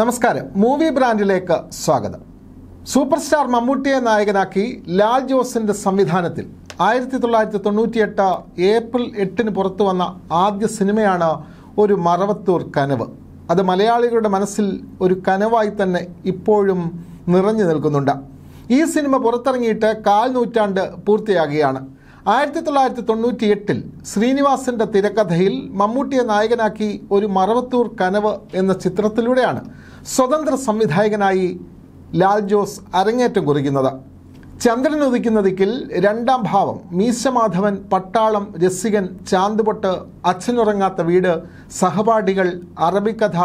നമസ്കാരം. മൂവി ബ്രാൻഡിലേക്ക് സ്വാഗതം. Super star മമ്മൂട്ടിയെ നായകനാക്കി ലാൽ ജോസിന്റെ സംവിധാനത്തിൽ ആയിരത്തി തൊള്ളായിരത്തി തൊണ്ണൂറ്റിയെട്ട് ഏപ്രിൽ എട്ടിന് പുറത്തു വന്ന ആദ്യ സിനിമയാണ് ഒരു മറവത്തൂർ കനവ്. അത് മലയാളികളുടെ മനസ്സിൽ ഒരു കനവായി തന്നെ ഇപ്പോഴും നിറഞ്ഞു നിൽക്കുന്നുണ്ട്. ഈ സിനിമ പുറത്തിറങ്ങിയിട്ട് കാൽ നൂറ്റാണ്ട് പൂർത്തിയാകുകയാണ്. ആയിരത്തി തൊള്ളായിരത്തി തൊണ്ണൂറ്റി എട്ടിൽ ശ്രീനിവാസിന്റെ തിരക്കഥയിൽ മമ്മൂട്ടിയെ നായകനാക്കി ഒരു മറവത്തൂർ കനവ് എന്ന ചിത്രത്തിലൂടെയാണ് സ്വതന്ത്ര സംവിധായകനായി ലാൽ ജോസ് അരങ്ങേറ്റം കുറിക്കുന്നത്. ചന്ദ്രൻ ഉദിക്കുന്ന ദിക്കിൽ രണ്ടാം ഭാവം മീശമാധവൻ പട്ടാളം രസികൻ ചാന്തുപൊട്ട് അച്ഛനുറങ്ങാത്ത വീട് സഹപാഠികൾ Arabikkatha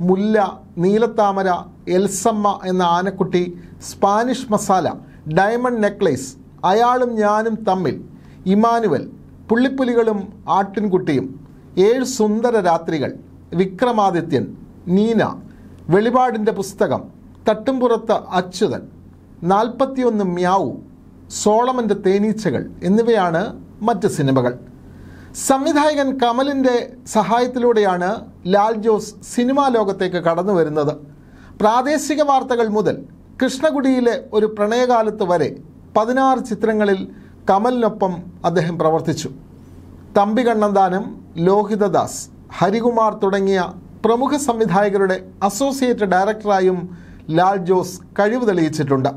Mulla Neelathamara Elsamma Enna Aanakkutty Spanish masala diamond necklace അയാളും ഞാനും തമ്മിൽ ഇമാനുവൽ പുള്ളിപ്പുലികളും ആട്ടിൻകുട്ടിയും ഏഴ് സുന്ദര രാത്രികൾ വിക്രമാദിത്യൻ നീന വെളിപാടിന്റെ പുസ്തകം തട്ടുംപുറത്ത് അച്യുതൻ നാൽപ്പത്തിയൊന്ന് മ്യാവു സോളമന്റെ തേനീച്ചകൾ എന്നിവയാണ് മറ്റ് സിനിമകൾ. സംവിധായകൻ കമലിന്റെ സഹായത്തിലൂടെയാണ് ലാൽ ജോസ് സിനിമാ ലോകത്തേക്ക് കടന്നു വരുന്നത്. പ്രാദേശിക വാർത്തകൾ മുതൽ കൃഷ്ണകുടിയിലെ ഒരു പ്രണയകാലത്ത് വരെ പതിനാറ് ചിത്രങ്ങളിൽ കമലിനൊപ്പം അദ്ദേഹം പ്രവർത്തിച്ചു. തമ്പി കണ്ണന്താനം ലോഹിതദാസ് ഹരികുമാർ തുടങ്ങിയ പ്രമുഖ സംവിധായകരുടെ അസോസിയേറ്റ് ഡയറക്ടറായും ലാൽ ജോസ് കഴിവ് തെളിയിച്ചിട്ടുണ്ട്.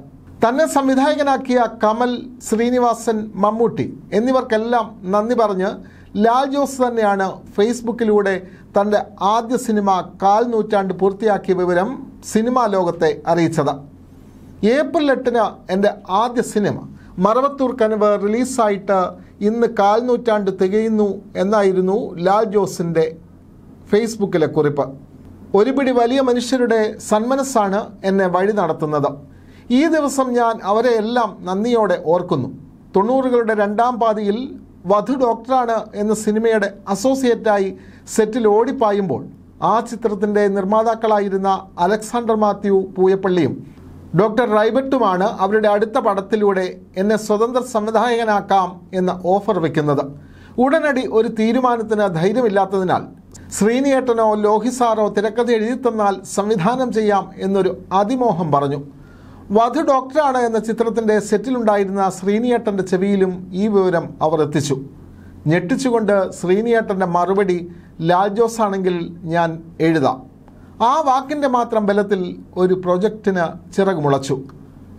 തന്നെ സംവിധായകനാക്കിയ കമൽ ശ്രീനിവാസൻ മമ്മൂട്ടി എന്നിവർക്കെല്ലാം നന്ദി പറഞ്ഞ് ലാൽ ജോസ് തന്നെയാണ് ഫേസ്ബുക്കിലൂടെ തന്റെ ആദ്യ സിനിമ കാൽ നൂറ്റാണ്ട് പൂർത്തിയാക്കിയ വിവരം സിനിമാ ലോകത്തെ അറിയിച്ചത്. ഏപ്രിൽ എട്ടിന് എന്റെ ആദ്യ സിനിമ മറവത്തൂർ കനവ് റിലീസായിട്ട് ഇന്ന് കാൽനൂറ്റാണ്ട് തികയുന്നു എന്നായിരുന്നു ലാൽ ജോസിന്റെ ഫേസ്ബുക്കിലെ കുറിപ്പ്. ഒരുപിടി വലിയ മനുഷ്യരുടെ സന്മനസ്സാണ് എന്നെ വഴി നടത്തുന്നത്. ഈ ദിവസം ഞാൻ അവരെ എല്ലാം നന്ദിയോടെ ഓർക്കുന്നു. തൊണ്ണൂറുകളുടെ രണ്ടാം പാതിയിൽ വധു ഡോക്ടറാണ് എന്ന സിനിമയുടെ അസോസിയേറ്റായി സെറ്റിൽ ഓടിപ്പായുമ്പോൾ ആ ചിത്രത്തിന്റെ നിർമ്മാതാക്കളായിരുന്ന അലക്സാണ്ടർ മാത്യു പൂയപ്പള്ളിയും ഡോക്ടർ റൈബട്ടുമാണ് അവരുടെ അടുത്ത പടത്തിലൂടെ എന്നെ സ്വതന്ത്ര സംവിധായകനാക്കാം എന്ന ഓഫർ വെക്കുന്നത്. ഉടനടി ഒരു തീരുമാനത്തിന് ധൈര്യമില്ലാത്തതിനാൽ ശ്രീനിയേട്ടനോ ലോഹിസാറോ തിരക്കഥ എഴുതി തന്നാൽ സംവിധാനം ചെയ്യാം എന്നൊരു അതിമോഹം പറഞ്ഞു. വധു ഡോക്ടറാണ് എന്ന ചിത്രത്തിന്റെ സെറ്റിലുണ്ടായിരുന്ന ശ്രീനിയേട്ടന്റെ ചെവിയിലും ഈ വിവരം അവർ എത്തിച്ചു. ഞെട്ടിച്ചുകൊണ്ട് ശ്രീനിയേട്ടന്റെ മറുപടി ലാൽ ആണെങ്കിൽ ഞാൻ എഴുതാം. ആ വാക്കിന്റെ മാത്രം ബലത്തിൽ ഒരു പ്രൊജക്റ്റിന് ചിറകുമുളച്ചു.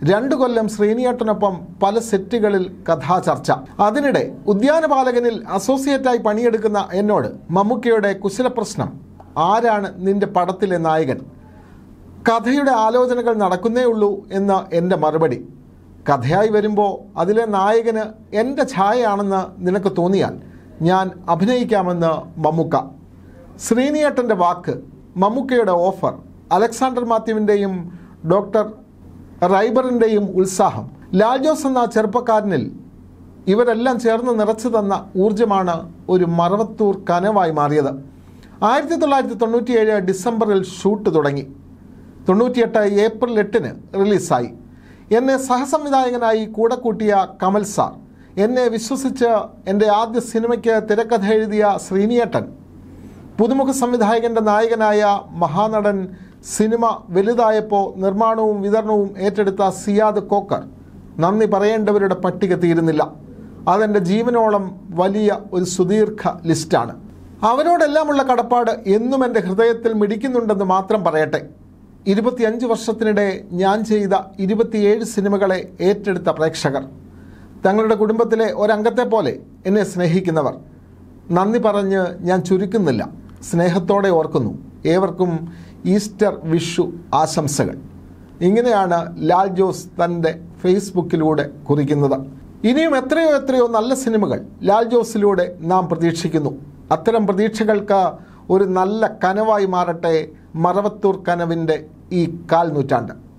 രണ്ടു കൊല്ലം ശ്രീനിയേട്ടനൊപ്പം പല സെറ്റുകളിൽ കഥാചർച്ച. അതിനിടെ ഉദ്യാനപാലകനിൽ അസോസിയേറ്റായി പണിയെടുക്കുന്ന എന്നോട് മമ്മൂക്കയുടെ കുശലപ്രശ്നം ആരാണ് നിന്റെ പടത്തിലെ നായകൻ? കഥയുടെ ആലോചനകൾ നടക്കുന്നേ ഉള്ളൂ എന്ന് എന്റെ മറുപടി. കഥയായി വരുമ്പോൾ അതിലെ നായകന് എന്റെ ഛായയാണെന്ന് നിനക്ക് തോന്നിയാൽ ഞാൻ അഭിനയിക്കാമെന്ന് മമ്മൂക്ക. ശ്രീനിയേട്ടന്റെ വാക്ക് മമ്മൂക്കയുടെ ഓഫർ അലക്സാണ്ടർ മാത്യുവിന്റെയും ഡോക്ടർ റൈബറിന്റെയും ഉത്സാഹം. ലാൽജോസ് എന്ന ചെറുപ്പക്കാരനിൽ ഇവരെല്ലാം ചേർന്ന് നിറച്ചു തന്ന ഊർജമാണ് ഒരു മറവത്തൂർ കനവായി മാറിയത്. ആയിരത്തി തൊള്ളായിരത്തി തൊണ്ണൂറ്റിയേഴ് ഡിസംബറിൽ ഷൂട്ട് തുടങ്ങി. തൊണ്ണൂറ്റിയെട്ട് ഏപ്രിൽ എട്ടിന് റിലീസായി. എന്നെ സഹസംവിധായകനായി കൂടെ കൂട്ടിയ കമൽ സാർ. എന്നെ വിശ്വസിച്ച് എന്റെ ആദ്യ സിനിമയ്ക്ക് തിരക്കഥ എഴുതിയ ശ്രീനിയേട്ടൻ. പുതുമുഖ സംവിധായകന്റെ നായകനായ മഹാനടൻ സിനിമ വലുതായപ്പോൾ നിർമ്മാണവും വിതരണവും ഏറ്റെടുത്ത സിയാദ് കോക്കർ നന്ദി പറയേണ്ടവരുടെ പട്ടിക തീരുന്നില്ല. അതെന്റെ ജീവനോളം വലിയ ഒരു സുദീർഘ ലിസ്റ്റാണ്. അവരോടെല്ലാമുള്ള കടപ്പാട് എന്നും എന്റെ ഹൃദയത്തിൽ മിടിക്കുന്നുണ്ടെന്ന് മാത്രം പറയട്ടെ. ഇരുപത്തിയഞ്ച് വർഷത്തിനിടെ ഞാൻ ചെയ്ത ഇരുപത്തിയേഴ് സിനിമകളെ ഏറ്റെടുത്ത പ്രേക്ഷകർ. തങ്ങളുടെ കുടുംബത്തിലെ ഒരംഗത്തെ പോലെ എന്നെ സ്നേഹിക്കുന്നവർ. നന്ദി പറഞ്ഞ് ഞാൻ ചുരുക്കുന്നില്ല. സ്നേഹത്തോടെ ഓർക്കുന്നു. ഏവർക്കും ഈസ്റ്റർ വിഷു ആശംസകൾ. ഇങ്ങനെയാണ് ലാൽ ജോസ് തന്റെ ഫേസ്ബുക്കിലൂടെ കുറിക്കുന്നത്. ഇനിയും എത്രയോ എത്രയോ നല്ല സിനിമകൾ ലാൽ ജോസിലൂടെ നാം പ്രതീക്ഷിക്കുന്നു. അത്തരം പ്രതീക്ഷകൾക്ക് ഒരു നല്ല കനവായി മാറട്ടെ മറവത്തൂർ കനവിന്റെ ഈ കാൽ നൂറ്റാണ്ട്